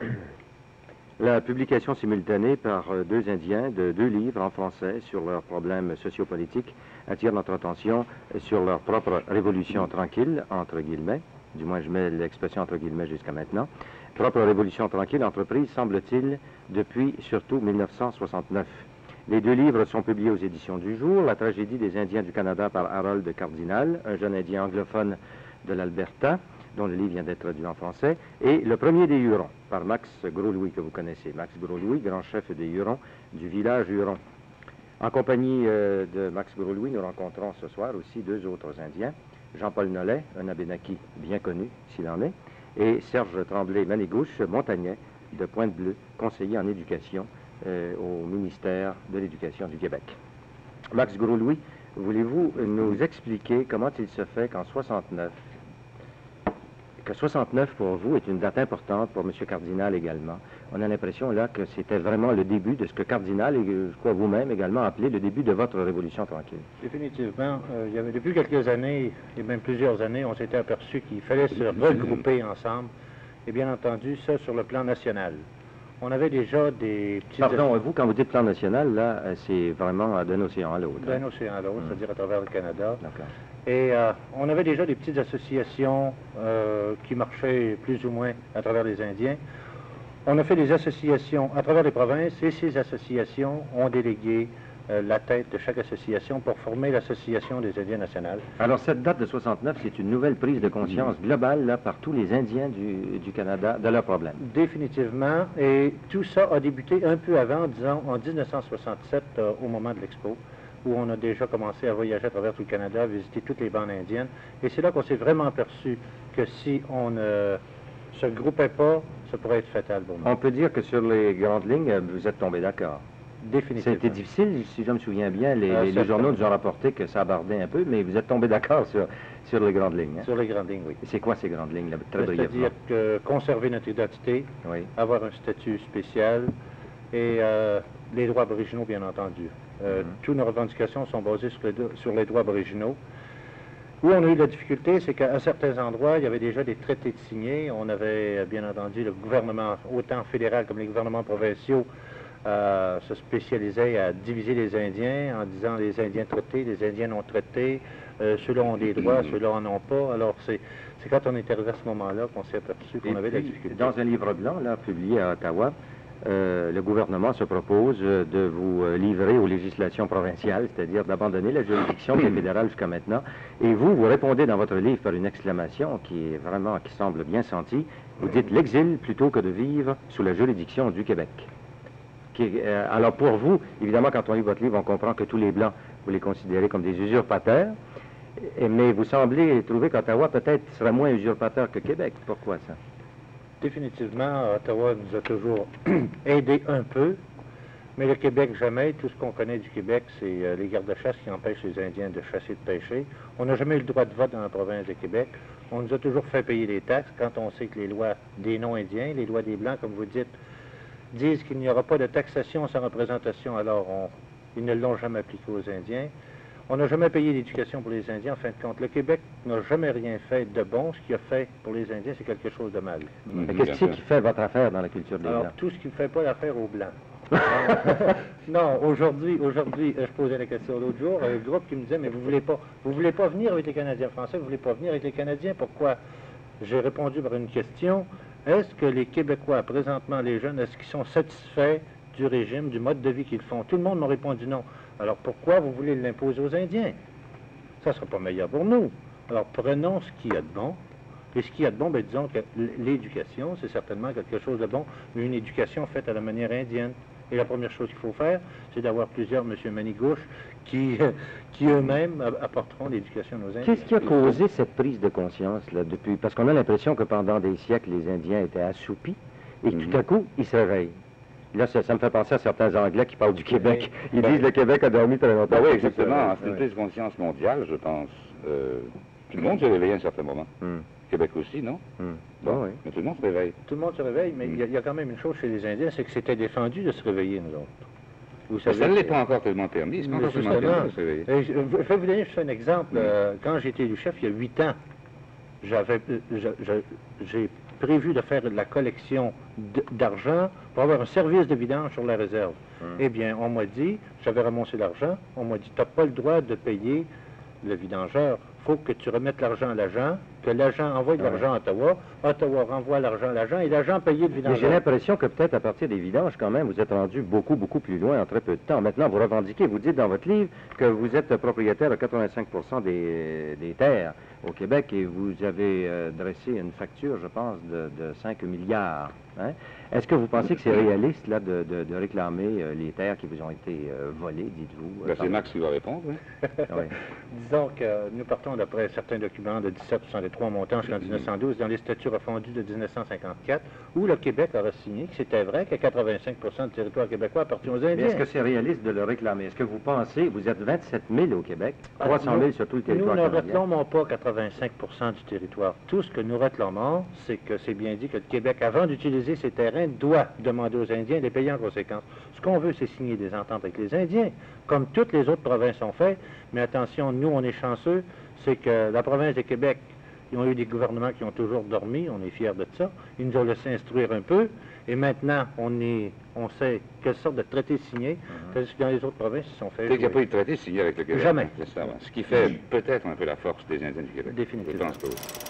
La publication simultanée par euh, deux Indiens de deux livres en français sur leurs problèmes sociopolitiques attire notre attention sur leur propre révolution tranquille, entre guillemets, du moins je mets l'expression entre guillemets jusqu'à maintenant, propre révolution tranquille entreprise, semble-t-il, depuis surtout 1969. Les deux livres sont publiés aux éditions du jour, La tragédie des Indiens du Canada par Harold Cardinal, un jeune Indien anglophone de l'Alberta, dont le livre vient d'être traduit en français, et Le premier des Hurons, par Max Gros-Louis, que vous connaissez. Max Gros-Louis, grand chef des Hurons du village Huron. En compagnie euh, de Max Gros-Louis, nous rencontrons ce soir aussi deux autres Indiens, Jean-Paul Nollet, un Abénaki bien connu, s'il en est, et Serge Tremblay-Manigouche, montagnais de Pointe-Bleue, conseiller en éducation euh, au ministère de l'Éducation du Québec. Max Gros-Louis, voulez-vous nous expliquer comment il se fait qu'en 69, que 69 pour vous est une date importante pour M. Cardinal également. On a l'impression là que c'était vraiment le début de ce que Cardinal et je crois vous-même également appelé le début de votre révolution tranquille. Définitivement. Euh, il y avait depuis quelques années, et même plusieurs années, on s'était aperçu qu'il fallait se regrouper ensemble. Et bien entendu, ça sur le plan national. On avait déjà des petits... Pardon, vous, quand vous dites plan national, là, euh, c'est vraiment d'un océan à l'autre. D'un océan à l'autre, c'est-à-dire à travers le Canada. D'accord. Et euh, on avait déjà des petites associations euh, qui marchaient plus ou moins à travers les Indiens. On a fait des associations à travers les provinces et ces associations ont délégué euh, la tête de chaque association pour former l'Association des Indiens nationales. Alors, cette date de 69, c'est une nouvelle prise de conscience globale là, par tous les Indiens du, du Canada de leurs problèmes. Définitivement. Et tout ça a débuté un peu avant, disons en 1967, euh, au moment de l'Expo, où on a déjà commencé à voyager à travers tout le Canada, visiter toutes les bandes indiennes. Et c'est là qu'on s'est vraiment aperçu que si on ne se groupait pas, ça pourrait être fatal pour nous. On peut dire que sur les grandes lignes, euh, vous êtes tombé d'accord. Définitivement. été difficile, si je me souviens bien. Les, Ah, les- journaux nous ont rapporté que ça abordait un peu, mais vous êtes tombé d'accord sur, sur les grandes lignes. hein? Sur les grandes lignes, oui. C'est quoi ces grandes lignes, là, très brièvement? C'est-à-dire que conserver notre identité, Oui. avoir un statut spécial et euh, les droits originaux, bien entendu. Euh, Mhm. Toutes nos revendications sont basées sur les, do- sur les droits originaux. Où on a eu de la difficulté, c'est qu'à certains endroits, il y avait déjà des traités de signés. On avait, euh, bien entendu, le gouvernement, autant fédéral comme les gouvernements provinciaux, euh, se spécialisaient à diviser les Indiens en disant les Indiens traités, les Indiens non traités, euh, ceux-là ont des droits, ceux-là en ont pas. Alors, c'est quand on est arrivé à ce moment-là qu'on s'est aperçu qu'on avait de la difficulté. Dans un livre blanc, là, publié à Ottawa, euh, le gouvernement se propose de vous euh, livrer aux législations provinciales, c'est-à-dire d'abandonner la juridiction qui est fédérale jusqu'à maintenant. Et vous, vous répondez dans votre livre par une exclamation qui est vraiment, qui semble bien sentie. Vous dites l'exil plutôt que de vivre sous la juridiction du Québec. Qui euh, alors pour vous, évidemment, quand on lit votre livre, on comprend que tous les Blancs, vous les considérez comme des usurpateurs. Mais vous semblez trouver qu'Ottawa peut-être serait moins usurpateur que Québec. Pourquoi ça? Définitivement, Ottawa nous a toujours aidé un peu, mais le Québec jamais. Tout ce qu'on connaît du Québec, c'est euh, les gardes-chasse qui empêchent les Indiens de chasser, de pêcher. On n'a jamais eu le droit de vote dans la province de Québec. On nous a toujours fait payer des taxes quand on sait que les lois des non-Indiens, les lois des Blancs, comme vous dites, disent qu'il n'y aura pas de taxation sans représentation. Alors, ils ne l'ont jamais appliqué aux Indiens. On n'a jamais payé d'éducation pour les Indiens. En fin de compte, le Québec n'a jamais rien fait de bon. Ce qu'il a fait pour les Indiens, c'est quelque chose de mal. Mhm, Mais Qu'est-ce qui fait votre affaire dans la culture des Alors, Blancs? tout ce qui ne fait pas l'affaire aux Blancs. non, aujourd'hui, aujourd'hui, euh, je posais la question l'autre jour, un groupe qui me disait, mais vous voulez pas, vous voulez pas venir avec les Canadiens français, vous voulez pas venir avec les Canadiens, pourquoi? J'ai répondu par une question, est-ce que les Québécois, présentement les jeunes, est-ce qu'ils sont satisfaits du régime, du mode de vie qu'ils font? Tout le monde m'a répondu non. Alors pourquoi vous voulez l'imposer aux Indiens? Ça ne sera pas meilleur pour nous. Alors prenons ce qu'il y a de bon, et ce qu'il y a de bon, ben, disons que l'éducation, c'est certainement quelque chose de bon, mais une éducation faite à la manière indienne. Et la première chose qu'il faut faire, c'est d'avoir plusieurs M. Manigouche qui, qui eux-mêmes apporteront l'éducation nos Indiens. Qu'est-ce qui a causé cette prise de conscience là depuis? Parce qu'on a l'impression que pendant des siècles, les Indiens étaient assoupis et que Mhm. tout à coup, ils se réveillent. Là, ça, ça me fait penser à certains Anglais qui parlent du Québec. Ils Ben- disent le Québec a dormi très longtemps. Ben oui, exactement. C'est une prise de conscience mondiale, je pense. Euh, tout le monde s'est réveillé à un certain moment. Hum, Québec aussi, non? hum. Bon, Bon, oui. mais tout le monde se réveille. Tout le monde se réveille, mais il y, a- il y a quand même une chose chez les Indiens, c'est que c'était défendu de se réveiller, nous autres. Vous Ça ne l'est pas encore tellement permis. C'est pas encore tellement justement, permis de se réveiller. Je, vais vous donner juste un exemple. Euh, quand été élu chef, il y a huit ans, j'avais, euh, j'ai prévu de faire de la collection d'argent pour avoir un service de vidange sur la réserve. Hum. Eh bien, on m'a dit, j'avais ramassé l'argent, on m'a dit, tu n'as pas le droit de payer le vidangeur. Il faut que tu remettes l'argent à l'agent, que l'agent envoie de Ouais. l'argent à Ottawa, Ottawa renvoie l'argent à l'agent et l'agent payé le Mais j'ai l'impression que peut-être à partir des vidanges, quand même, vous êtes rendu beaucoup, beaucoup plus loin en très peu de temps. Maintenant, vous revendiquez, vous dites dans votre livre que vous êtes propriétaire de 85 des, des terres au Québec et vous avez euh, dressé une facture, je pense, de, de 5 milliards. hein. Est-ce que vous pensez que c'est réaliste, là, de, de- de réclamer euh, les terres qui vous ont été euh, volées, dites-vous? Ben, euh, c'est Max qui va répondre. hein. Oui. Disons que nous partons d'après certains documents de 1763 montant jusqu'en 1912 dans les statuts refondus de 1954, où le Québec aurait signé que c'était vrai que 85% du territoire québécois appartient aux Mais Indiens. est-ce que c'est réaliste de le réclamer? Est-ce que vous pensez, vous êtes 27 000 au Québec, Ah, 300 nous- 000 sur tout le Nous territoire ne canadien? réclamons pas 85% du territoire. Tout ce que nous réclamons, c'est que c'est bien dit que le Québec, avant d'utiliser ses terrains, doit demander aux Indiens de les payer en conséquence. Ce qu'on veut, c'est signer des ententes avec les Indiens, comme toutes les autres provinces ont fait. Mais attention, nous, on est chanceux, c'est que la province de Québec, ils ont eu des gouvernements qui ont toujours dormi, on est fiers de ça. Ils nous ont laissé instruire un peu, et maintenant, on, est, on sait quelle sorte de traité signé, tandis que dans les autres provinces, ils se sont fait Peut-être qu'il n'y a pas eu de traité signé avec le Québec? Jamais. Ce qui fait peut-être un peu la force des Indiens du Québec. Définitivement. Je pense que oui.